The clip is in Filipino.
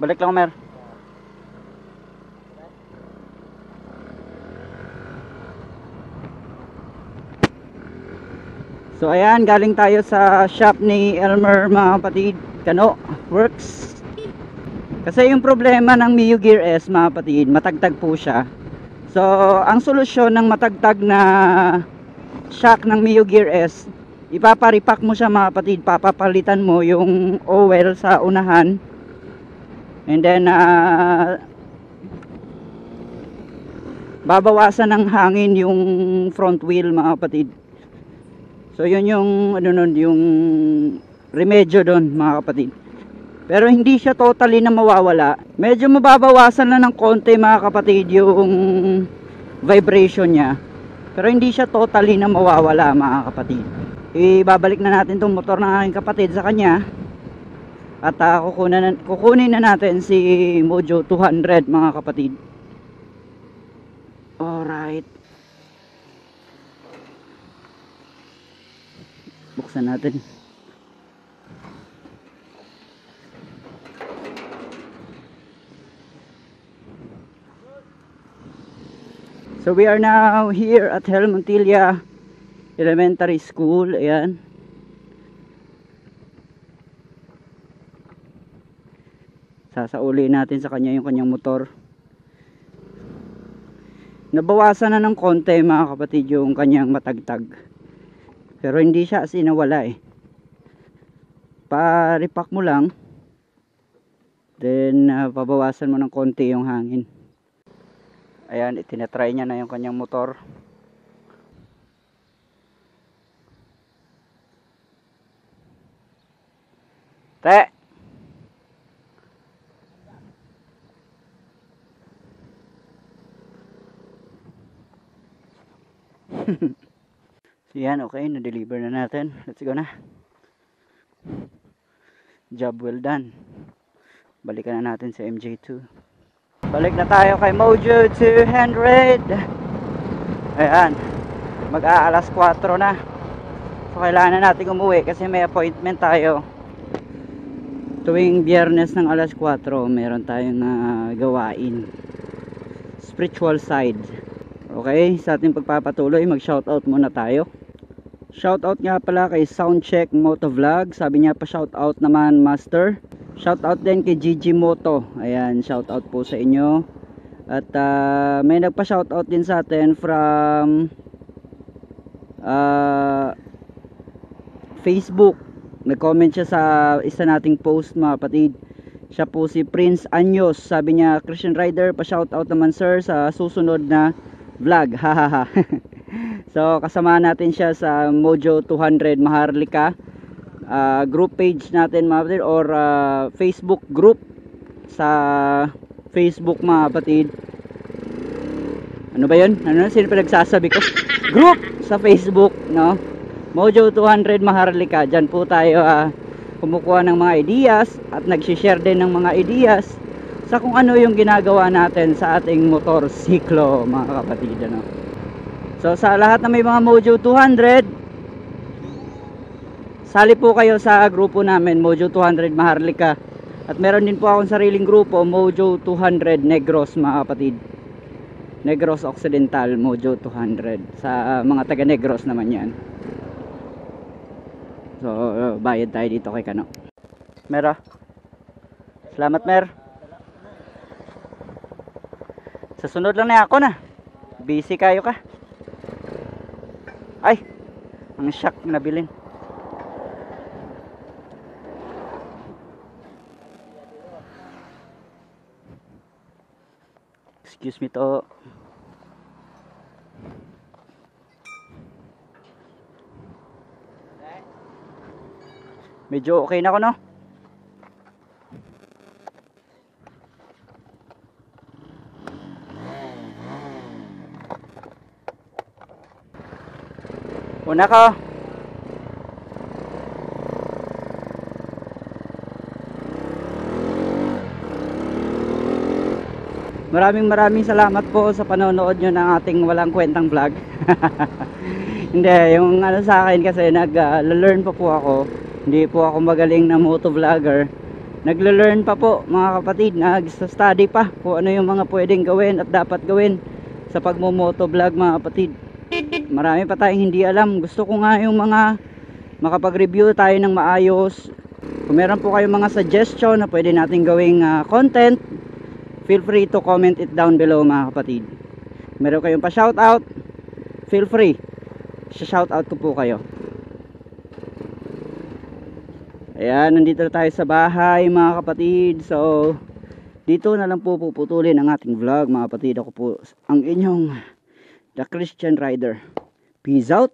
Balik lang, Mer. So ayan, galing tayo sa shop ni Elmer mga kapatid, Kano Works. Kasi yung problema ng Mio Gear S mga kapatid, matagtag po siya. So ang solusyon ng matagtag na shock ng Mio Gear S, ipaparipak mo siya mga kapatid, papapalitan mo yung oil sa unahan. And then ah, babawasan ng hangin yung front wheel mga kapatid. So yun yung ano nun, yung remedyo doon mga kapatid. Pero hindi siya totally na mawawala. Medyo mababawasan na ng konti mga kapatid yung vibration niya. Pero hindi siya totally na mawawala mga kapatid. Ibabalik na natin tong motor ng aking kapatid sa kanya. At uh, kukunin, na, kukunin na natin si Mojo 200 mga kapatid. Alright. Buksan natin. So we are now here at Helmontilla Elementary School. Ayan. Sasauli natin sa kanya yung kanyang motor. Nabawasan na ng konti mga kapatid yung kanyang matagtag. Pero hindi siya as eh. Pa-repack mo lang. Then uh, pabawasan mo ng konti yung hangin. Ayan, itinatry niya na yung kanyang motor. Te! So yan, okay, na-deliver na natin. Let's go na. Job well done. Balikan na natin sa MJ2. Balik na tayo kay Mojo 200. Ayan. Mag-aalas 4 na. So kailangan na natin umuwi kasi may appointment tayo. Tuwing biyernes ng alas 4, meron tayong uh, gawain. Spiritual side. Okay, sa ating pagpapatuloy, mag-shoutout muna tayo. Shoutout nga pala kay Soundcheck Motovlog. Sabi niya pa shoutout naman Master. Shoutout din kay Gigi Moto. Ayan, shoutout po sa inyo. At uh, may nagpa-shoutout din sa atin from uh, Facebook. Nag-comment siya sa isa nating post mga kapatid. Siya po si Prince Anyos. Sabi niya, Christian Rider, pa-shoutout naman sir sa susunod na vlog. Hahaha. so, kasama natin siya sa Mojo 200 Maharlika uh, group page natin mga kapatid or uh, Facebook group sa Facebook mga kapatid ano ba yun? ano sino pa nagsasabi ko? group sa Facebook no? Mojo 200 Maharlika dyan po tayo uh, kumukuha ng mga ideas at nagsishare din ng mga ideas sa kung ano yung ginagawa natin sa ating motor siklo mga kapatid ano? so sa lahat na may mga Mojo 200 Sali po kayo sa grupo namin, Mojo 200 Maharlika. At meron din po akong sariling grupo, Mojo 200 Negros mga kapatid. Negros Occidental, Mojo 200. Sa uh, mga taga Negros naman yan. So, uh, bayad tayo dito kay Kano. Mera. Salamat, Mer. Sa sunod lang na ako na. Busy kayo ka. Ay, ang shock na bilin. Excuse me to. Medyo okay na ako no? Una ka. Maraming maraming salamat po sa panonood nyo ng ating walang kwentang vlog. Hindi, yung ano sa akin kasi nag-learn uh, pa po ako. Hindi po ako magaling na motovlogger. nagle-learn pa po mga kapatid, nag-study pa kung ano yung mga pwedeng gawin at dapat gawin sa pagmo-moto vlog mga kapatid. Marami pa tayong hindi alam. Gusto ko nga yung mga makapag-review tayo ng maayos. Kung meron po kayong mga suggestion na pwede natin gawing ah, content, feel free to comment it down below mga kapatid. Meron kayong pa-shoutout, feel free. Shoutout ko po kayo. Ayan, nandito na tayo sa bahay mga kapatid. So, dito na lang po puputulin ang ating vlog mga kapatid. Ako po ang inyong The Christian Rider. Peace out!